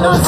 no,